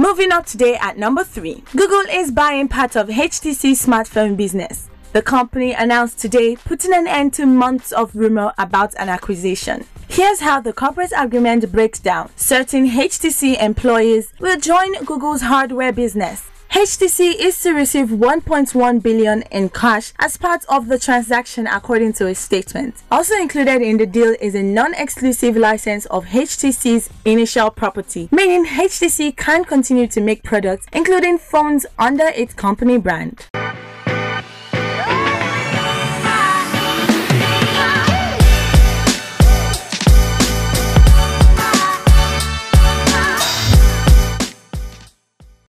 Moving up today at number 3. Google is buying part of HTC smartphone business. The company announced today, putting an end to months of rumor about an acquisition. Here's how the corporate agreement breaks down. Certain HTC employees will join Google's hardware business. HTC is to receive 1.1 billion in cash as part of the transaction according to a statement. Also included in the deal is a non-exclusive license of HTC's initial property, meaning HTC can continue to make products including phones under its company brand.